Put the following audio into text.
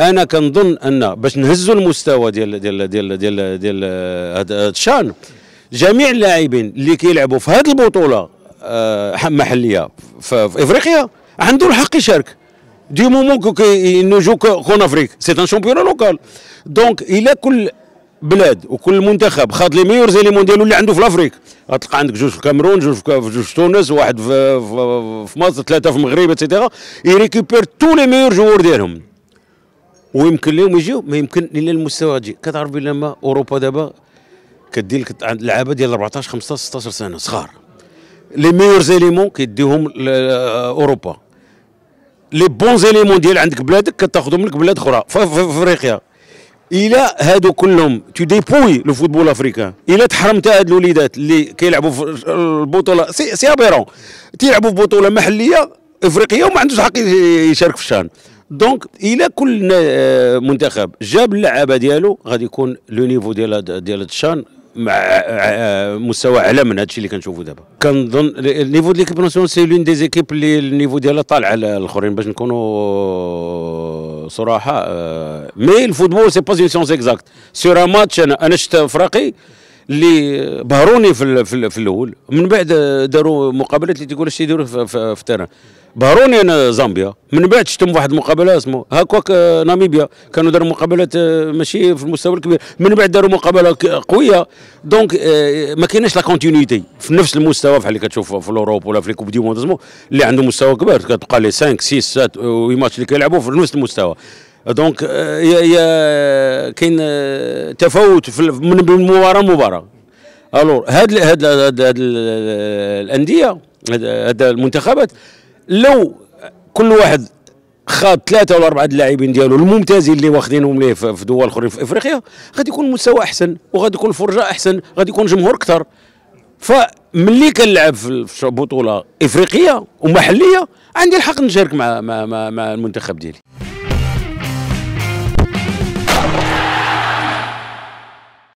أنا كنظن أن باش نهزوا المستوى ديال ديال ديال ديال ديال هذا الشان جميع اللاعبين اللي كيلعبوا في هذه البطولة آه، محلية في, في إفريقيا عنده الحق يشارك. du moment qu'il joue en Afrique c'est un champion local donc إلى كل بلاد وكل منتخب خاد les meilleurs éléments ديالو اللي عنده في ال Afrique غتلقى عندك جوج في الكاميرون جوج في جوج في تونس واحد في, في, في مصر ثلاثة في المغرب et cetera ي récupérer tous les meilleurs joueurs ديالهم. ويمكن لهم يجيو ما يمكن إلا المستوى تجي كتعرف بلا ما أوروبا دابا كدير لك لعابة ديال 14 15 16 سنة صغار. les meilleurs éléments كيديهم أوروبا. les bons éléments ديال عندك بلادك كتاخذهم لك بلاد أخرى. في أفريقيا. إلى هادو كلهم tous depuis le football africain إلى تحرمت هاد الوليدات اللي كيلعبوا في البطولة. c'est, c'est aberrant. تيلعبوا في بطولة محلية أفريقية وما عندوش حق يشارك في الشان. donc إلى كل منتخب جاب اللعابه ديالو غادي يكون le niveau ديال ديال الشان مع مستوى أعلى من هذا الشيء اللي كنشوفوا دابا. كنظن ال niveau ديال l'équipe nationale c'est l'une des équipes اللي ال niveau ديالها طالع على الأخرين باش نكونوا صراحة mais ال football c'est pas science exacte sur match أنا أنا شفت فراقي اللي بهروني في, في, في الأول. من بعد داروا مقابلات اللي تيقول اش تيديروا في, في, في بهروني أنا زامبيا. من بعد شفتهم واحد المقابله اسمه هاكواك ناميبيا. كانوا داروا مقابلات ماشي في المستوى الكبير. من بعد داروا مقابلة قوية. دونك ما كايناش لا كونتينيتي في نفس المستوى بحال اللي كتشوف في الاوروب ولا في لي كوب دي موند اللي عنده مستوى كبير. كتبقى لي 5 6 7 وي ماتش اللي كيلعبوا في نفس المستوى. دونك يا كاين تفاوت من مباراة لمباراة. الور هاد هاد هاد, الأندية هاد المنتخبات لو كل واحد خاض ثلاثة ولا أربعة اللاعبين ديالو الممتازين اللي واخدينهم ليه في دول أخرين في إفريقيا غادي يكون المستوى أحسن وغادي يكون الفرجه أحسن غادي يكون جمهور أكثر. فملي كنلعب في بطوله إفريقية ومحلية عندي الحق نشارك مع مع, مع المنتخب ديالي.